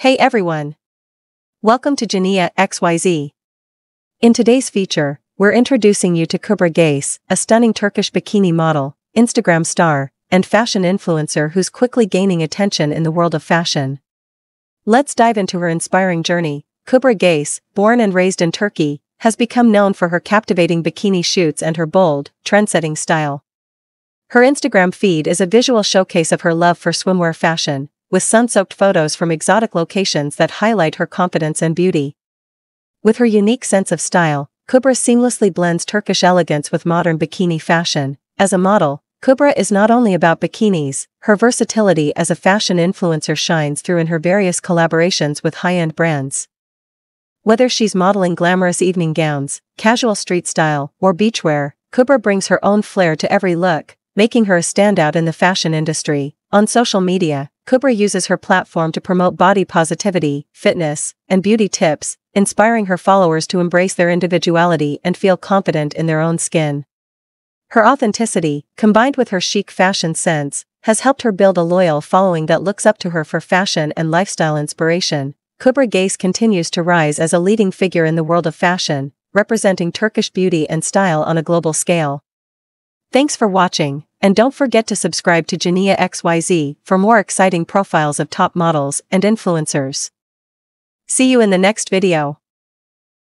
Hey everyone! Welcome to Jiniya XYZ. In today's feature, we're introducing you to Kübra Gece, a stunning Turkish bikini model, Instagram star, and fashion influencer who's quickly gaining attention in the world of fashion. Let's dive into her inspiring journey. Kübra Gece, born and raised in Turkey, has become known for her captivating bikini shoots and her bold, trend-setting style. Her Instagram feed is a visual showcase of her love for swimwear fashion, with sun-soaked photos from exotic locations that highlight her confidence and beauty. With her unique sense of style, Kübra seamlessly blends Turkish elegance with modern bikini fashion. As a model, Kübra is not only about bikinis, her versatility as a fashion influencer shines through in her various collaborations with high-end brands. Whether she's modeling glamorous evening gowns, casual street style, or beachwear, Kübra brings her own flair to every look, making her a standout in the fashion industry. On social media, Kübra uses her platform to promote body positivity, fitness, and beauty tips, inspiring her followers to embrace their individuality and feel confident in their own skin. Her authenticity, combined with her chic fashion sense, has helped her build a loyal following that looks up to her for fashion and lifestyle inspiration. Kübra Gece continues to rise as a leading figure in the world of fashion, representing Turkish beauty and style on a global scale. Thanks for watching, and don't forget to subscribe to Jiniya XYZ for more exciting profiles of top models and influencers. See you in the next video.